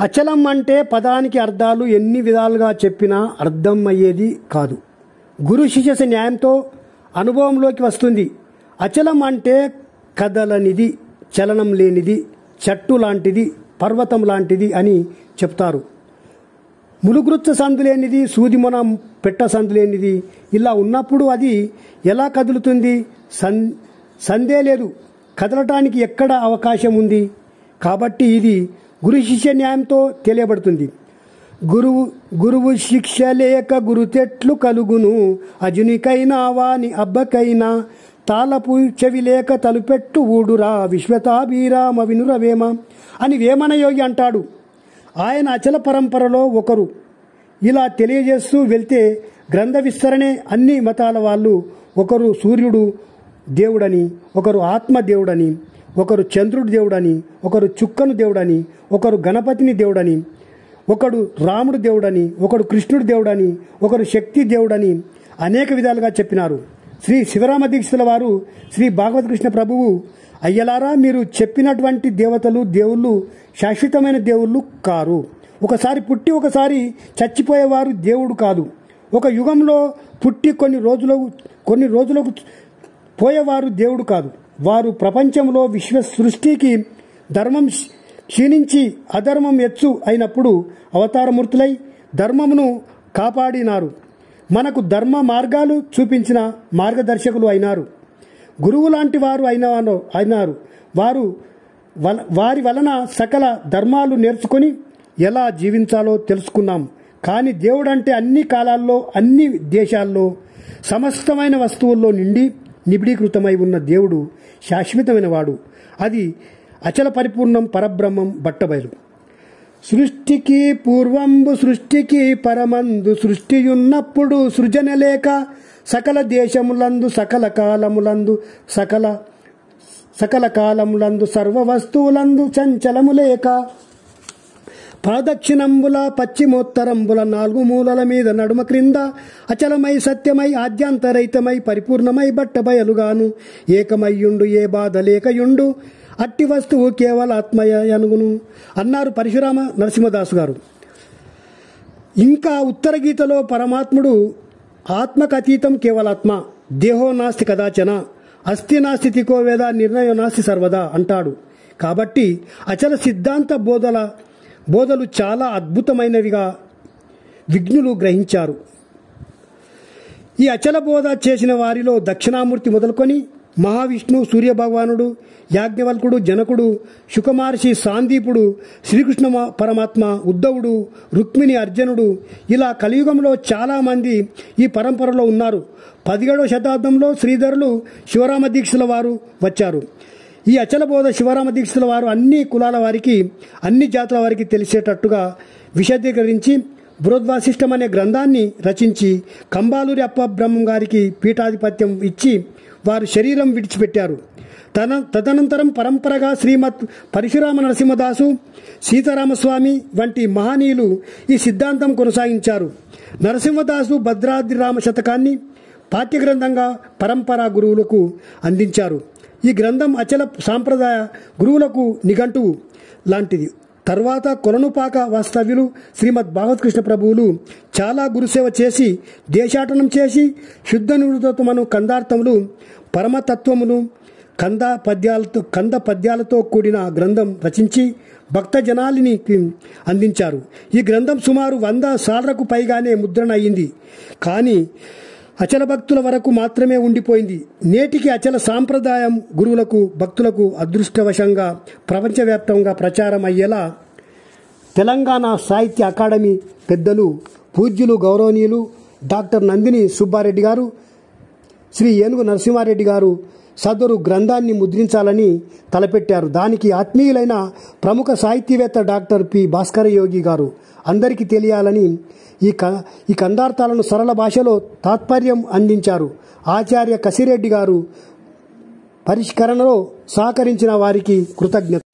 అచలం అంటే పదానికి అర్థాలు ఎన్ని విధాలుగా చెప్పినా అర్థం అయ్యేది కాదు. గురు శిష్యస న్యాయంతో అనుభవంలోకి వస్తుంది. అచలం అంటే కదలనిది చలనం లేనిది చెట్టు లాంటిది పర్వతం లాంటిది అని చెప్తారు. ములుగురుచ్చ సందు లేనిది సూదిమొన పెట్ట సందు లేనిది ఇలా ఉన్నప్పుడు అది ఎలా కదులుతుంది? సన్ సందే లేదు. కదలటానికి ఎక్కడ అవకాశం ఉంది? కాబట్టి ఇది గురు శిష్య న్యాయంతో తెలియబడుతుంది. గురువు గురువు శిక్ష లేక గురుతెట్లు కలుగును. అజునికైనా వాని అబ్బకైనా తాళపు చెవి లేక తలుపెట్టు ఊడురా విశ్వతాభిరామ వినురవేమ అని వేమన యోగి అంటాడు. ఆయన అచల పరంపరలో ఒకరు. ఇలా తెలియజేస్తూ వెళ్తే గ్రంథ విస్తరణే అన్ని మతాల వాళ్ళు ఒకరు సూర్యుడు దేవుడని ఒకరు ఆత్మ దేవుడని ఒకరు చంద్రుడు దేవుడని ఒకరు చుక్కను దేవుడని ఒకరు గణపతిని దేవుడని ఒకడు రాముడు దేవుడని ఒకడు కృష్ణుడు దేవుడని ఒకరు శక్తి దేవుడని అనేక విధాలుగా చెప్పినారు. శ్రీ శివరామ దీక్షల వారు శ్రీ భాగవత కృష్ణ ప్రభువు అయ్యలారా మీరు చెప్పినటువంటి దేవతలు దేవుళ్ళు శాశ్వతమైన దేవుళ్ళు కారు. ఒకసారి పుట్టి ఒకసారి చచ్చిపోయేవారు దేవుడు కాదు. ఒక యుగంలో పుట్టి కొన్ని రోజులకు కొన్ని రోజులకు పోయేవారు దేవుడు కాదు. వారు ప్రపంచంలో విశ్వ సృష్టికి ధర్మం క్షీణించి అధర్మం ఎచ్చు అయినప్పుడు అవతారమూర్తులై ధర్మమును కాపాడినారు. మనకు ధర్మ మార్గాలు చూపించిన మార్గదర్శకులు అయినారు. గురువు లాంటి వారు అయిన అయినారు. వారు వల వారి వలన సకల ధర్మాలు నేర్చుకొని ఎలా జీవించాలో తెలుసుకున్నాం. కానీ దేవుడంటే అన్ని కాలాల్లో అన్ని దేశాల్లో సమస్తమైన వస్తువుల్లో నిండి నిబిడీకృతమై ఉన్న దేవుడు శాశ్వతమైన వాడు అది అచల పరిపూర్ణం పరబ్రహ్మం బట్టబయలు. సృష్టికి పూర్వంబు సృష్టికి పరమందు సృష్టియున్నప్పుడు సృజన లేక సకల దేశములందు సకల కాలములందు సకల సకల కాలములందు సర్వ వస్తువులందు చంచలము లేక ప్రదక్షిణంబుల పశ్చిమోత్తరంబుల నాలుగు మూలల మీద నడుమ క్రింద అచలమై సత్యమై ఆద్యాంతరహితమై పరిపూర్ణమై బట్టబయలుగాను. ఏకమయ్యుండు ఏ బాధ లేకయుండు. అట్టి వస్తువు కేవల ఆత్మయ అనుగును. అన్నారు పరశురామ నరసింహదాసు గారు ఇంకా ఉత్తర గీతలో పరమాత్ముడు ఆత్మకతీతం కేవలాత్మ దేహో నాస్తి కదాచన. అస్థి నాస్తి తికో వేద నిర్ణయం నాస్తి సర్వదా అంటాడు. కాబట్టి అచల సిద్ధాంత బోధల బోధలు చాలా అద్భుతమైనవిగా విఘ్నులు గ్రహించారు. ఈ అచల బోధ చేసిన వారిలో దక్షిణామూర్తి మొదలుకొని మహావిష్ణు సూర్యభగవానుడు యాజ్ఞవల్కుడు జనకుడు శుకమహర్షి సాందీపుడు శ్రీకృష్ణ పరమాత్మ ఉద్ధవుడు రుక్మిణి అర్జునుడు ఇలా కలియుగంలో చాలామంది ఈ పరంపరలో ఉన్నారు. పదిహేడవ శతాబ్దంలో శ్రీధరులు శివరామ దీక్షల వారు వచ్చారు. ఈ అచల బోధ శివరామ దీక్షల వారు అన్ని కులాల వారికి అన్ని జాతుల వారికి తెలిసేటట్టుగా విశదీకరించి బృహద్వాసిష్టం అనే గ్రంథాన్ని రచించి కంబాలూరి అప్ప బ్రహ్మం గారికి పీఠాధిపత్యం ఇచ్చి వారు శరీరం విడిచిపెట్టారు. తన తదనంతరం పరంపరగా శ్రీమత్ పరశురామ నరసింహదాసు సీతారామస్వామి వంటి మహనీయులు ఈ సిద్ధాంతం కొనసాగించారు. నరసింహదాసు భద్రాద్రి రామ శతకాన్ని పాఠ్యగ్రంథంగా పరంపరా గురువులకు అందించారు. ఈ గ్రంథం అచల సాంప్రదాయ గురువులకు నిఘంటువు లాంటిది. తర్వాత కొలనుపాక వాస్తవ్యులు శ్రీమద్ భాగవతకృష్ణ ప్రభువులు చాలా గురుసేవ చేసి దేశాటనం చేసి శుద్ధ నివృతమను కందార్థములు పరమతత్వమును కంద పద్యాలతో కంద పద్యాలతో కూడిన గ్రంథం రచించి భక్త జనాలిని అందించారు. ఈ గ్రంథం సుమారు వంద సార్లకు పైగానే ముద్రణ అయింది. కానీ అచల భక్తుల వరకు మాత్రమే ఉండిపోయింది. నేటికి అచల సాంప్రదాయం గురువులకు భక్తులకు అదృష్టవశంగా ప్రపంచవ్యాప్తంగా ప్రచారం అయ్యేలా తెలంగాణ సాహిత్య అకాడమీ పెద్దలు పూజ్యులు గౌరవనీయులు డాక్టర్ నందిని సుబ్బారెడ్డి గారు శ్రీ ఏనుగు నరసింహారెడ్డి గారు సదరు గ్రంథాన్ని ముద్రించాలని తలపెట్టారు. దానికి ఆత్మీయులైన ప్రముఖ సాహితీవేత్త డాక్టర్ పి. భాస్కర యోగి గారు అందరికీ తెలియాలని ఈ క ఈ కందార్థాలను సరళ భాషలో తాత్పర్యం అందించారు. ఆచార్య కసిరెడ్డి గారు పరిష్కరణలో సహకరించిన వారికి కృతజ్ఞత